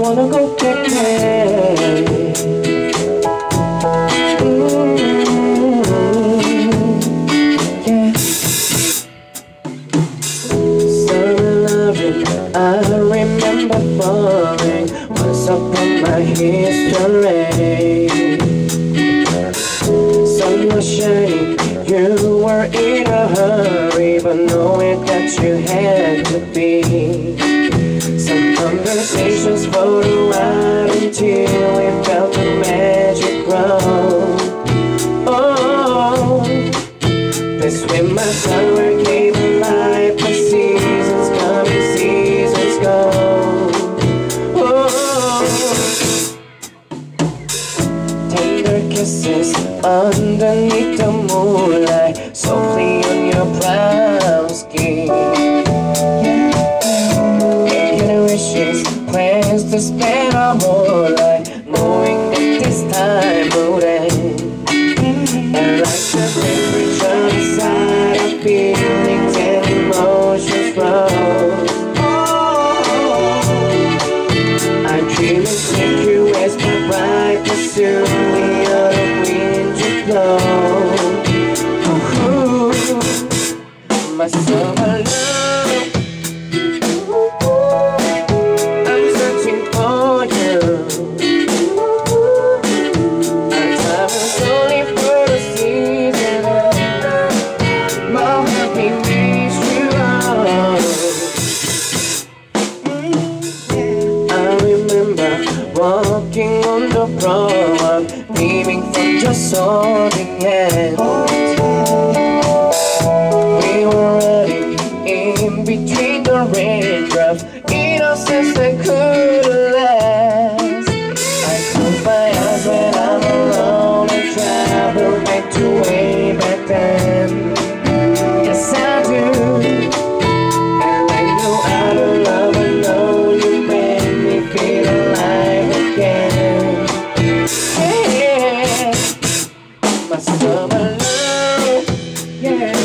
wanna go get it. I remember falling once upon my history. Sun was shining, you were in a hurry, but knowing that you had to be rode around until we felt the magic grow. Oh, this when my summer came alive. The seasons come and seasons go. Oh, tender kisses underneath the moonlight, softly on your brown skin. has like knowing that this time will end. And like the temperature inside, I'm feeling emotions rose. Oh, I dream dreaming take you as my ride, pursuing the other wind to blow. holding hands Yeah.